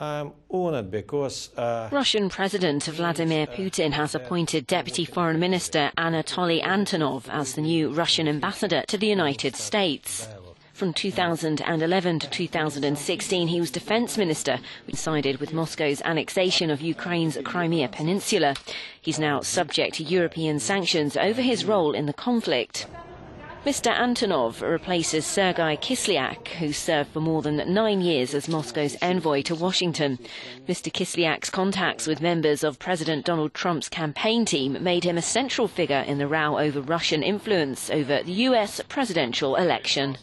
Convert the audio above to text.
I'm honored because uh, Russian President Vladimir Putin has appointed Deputy Foreign Minister Anatoly Antonov as the new Russian ambassador to the United States. From 2011 to 2016, he was defense minister, which sided with Moscow's annexation of Ukraine's Crimea Peninsula. He's now subject to European sanctions over his role in the conflict. Mr. Antonov replaces Sergei Kislyak, who served for more than nine years as Moscow's envoy to Washington. Mr. Kislyak's contacts with members of President Donald Trump's campaign team made him a central figure in the row over Russian influence over the US presidential election.